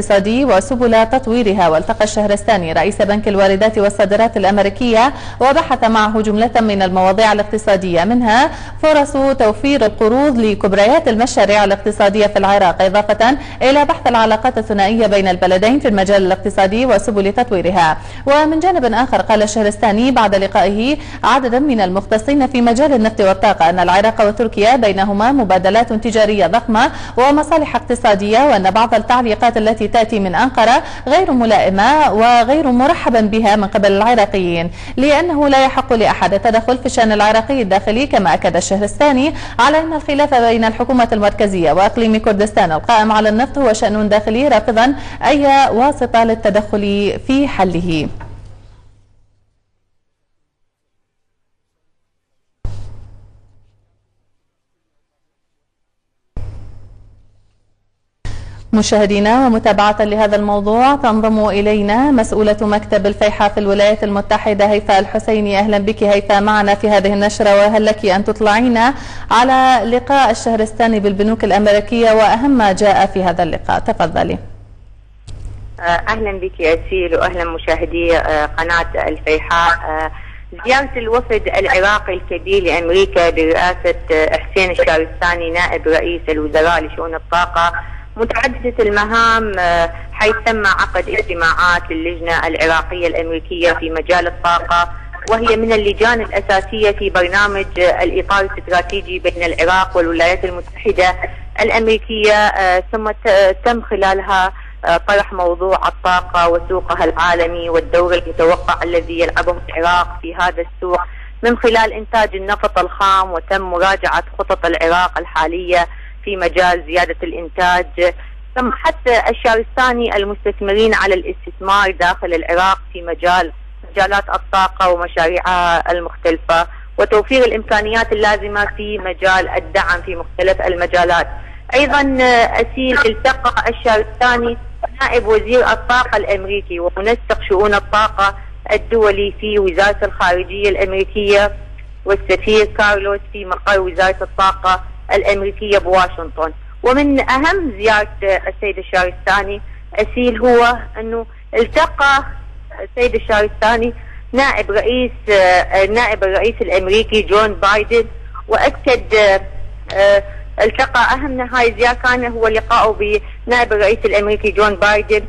الاقتصادي وسبل تطويرها. والتقى الشهرستاني رئيس بنك الواردات والصادرات الأمريكية وبحث معه جملة من المواضيع الاقتصادية. منها فرص توفير القروض لكبريات المشاريع الاقتصادية في العراق إضافة إلى بحث العلاقات الثنائية بين البلدين في المجال الاقتصادي وسبل تطويرها. ومن جانب آخر قال الشهرستاني بعد لقائه عددا من المختصين في مجال النفط والطاقة أن العراق وتركيا بينهما مبادلات تجارية ضخمة ومصالح اقتصادية وأن بعض التعليقات التي تأتي من أنقرة غير ملائمة وغير مرحبا بها من قبل العراقيين لأنه لا يحق لأحد التدخل في الشأن العراقي الداخلي كما أكد الشهرستاني على أن الخلاف بين الحكومة المركزية وأقليم كردستان القائم على النفط هو شأن داخلي رافضا أي واسطة للتدخل في حله. مشاهدينا ومتابعة لهذا الموضوع تنضم إلينا مسؤولة مكتب الفيحاء في الولايات المتحدة هيفاء الحسيني. أهلا بك هيفاء معنا في هذه النشرة وهل لك أن تطلعينا على لقاء الشهرستاني بالبنوك الأمريكية وأهم ما جاء في هذا اللقاء. تفضلي. آه، أهلا بك أسيل وأهلا مشاهدي آه، قناة الفيحاء. آه، زيارة الوفد العراقي الكبير لأمريكا برئاسة حسين الشارستاني نائب رئيس الوزراء لشؤون الطاقة متعددة المهام آه، حيث تم عقد اجتماعات للجنة العراقية الأمريكية في مجال الطاقة وهي من اللجان الأساسية في برنامج الإطار الاستراتيجي بين العراق والولايات المتحدة الأمريكية آه، ثم تم خلالها آه، طرح موضوع الطاقة وسوقها العالمي والدور المتوقع الذي يلعبه العراق في هذا السوق. من خلال إنتاج النفط الخام وتم مراجعة خطط العراق الحالية في مجال زيادة الإنتاج ثم حتى الشارستاني المستثمرين على الاستثمار داخل العراق في مجال مجالات الطاقة ومشاريعها المختلفة وتوفير الإمكانيات اللازمة في مجال الدعم في مختلف المجالات. أيضا أسيل التقى الشارستاني نائب وزير الطاقة الأمريكي ومنسق شؤون الطاقة الدولي في وزارة الخارجية الأمريكية والسفير كارلوس في مقر وزارة الطاقة. الأمريكية بواشنطن ومن أهم زيارة السيد الشارستاني أسيل هو أنه التقى السيد الشارستاني نائب رئيس نائب الرئيس الأمريكي جون بايدن وأكد التقى أهم هاي الزيارة كان هو لقائه بنائب الرئيس الأمريكي جون بايدن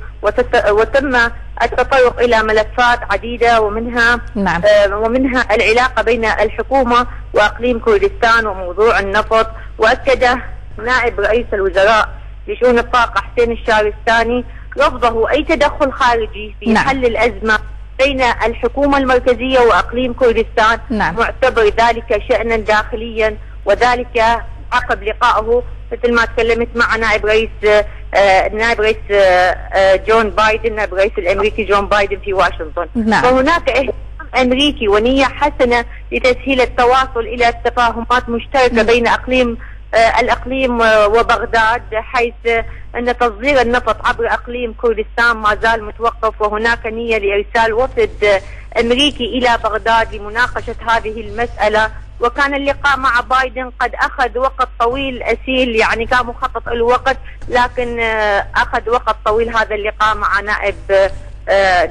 وتم التطرق إلى ملفات عديدة ومنها نعم. آه ومنها العلاقة بين الحكومة وإقليم كردستان وموضوع النفط وأكد نائب رئيس الوزراء لشؤون الطاقة حسين الشارستاني رفضه أي تدخل خارجي في نعم. حل الأزمة بين الحكومة المركزية وأقليم كردستان نعم. معتبر ذلك شأنا داخليا وذلك عقب لقائه مثل ما تكلمت مع نائب رئيس آه نائب رئيس آه, آه، جون بايدن نائب رئيس الأمريكي جون بايدن في واشنطن نعم. فهناك اهتمام أمريكي ونية حسنة لتسهيل التواصل إلى تفاهمات مشتركة نعم. بين أقليم آه الأقليم آه، وبغداد حيث أن تصدير النفط عبر أقليم كردستان ما زال متوقف وهناك نية لإرسال وفد أمريكي إلى بغداد لمناقشة هذه المسألة وكان اللقاء مع بايدن قد أخذ وقت طويل أسيل يعني كان مخطط الوقت لكن آه، أخذ وقت طويل هذا اللقاء مع نائب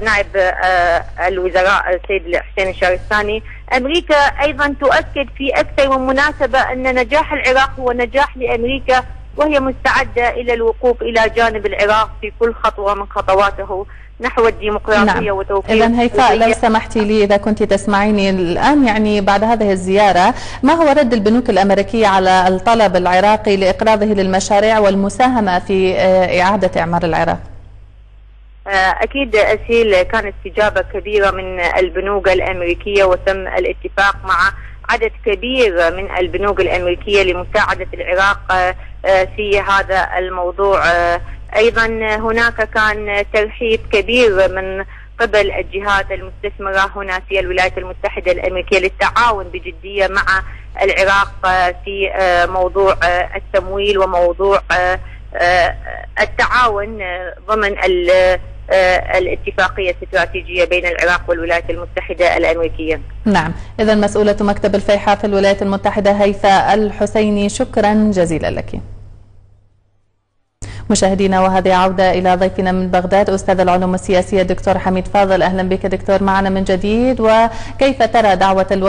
نائب آه، الوزراء السيد حسين الشارستاني أمريكا أيضا تؤكد في أكثر من مناسبة أن نجاح العراق هو نجاح لأمريكا وهي مستعدة إلى الوقوف إلى جانب العراق في كل خطوة من خطواته نحو الديمقراطية نعم. وتوفير اذا هيفاء لو سمحتي لي إذا كنت تسمعيني الآن يعني بعد هذه الزيارة ما هو رد البنوك الأمريكية على الطلب العراقي لإقراضه للمشاريع والمساهمة في آه، إعادة إعمار العراق؟ آه، أكيد أسيل كانت استجابة كبيرة من البنوك الأمريكية وتم الاتفاق مع عدد كبير من البنوك الأمريكية لمساعدة العراق آه، في هذا الموضوع. أيضا هناك كان ترحيب كبير من قبل الجهات المستثمرة هنا في الولايات المتحدة الأمريكية للتعاون بجدية مع العراق في موضوع التمويل وموضوع التعاون ضمن الاتفاقية الاستراتيجية بين العراق والولايات المتحدة الأمريكية. نعم، اذا مسؤولة مكتب الفيحاء في الولايات المتحدة هيفاء الحسيني شكرا جزيلا لك. مشاهدينا وهذه عودة إلى ضيفنا من بغداد أستاذ العلوم السياسية دكتور حميد فاضل أهلا بك دكتور معنا من جديد وكيف ترى دعوة الوفد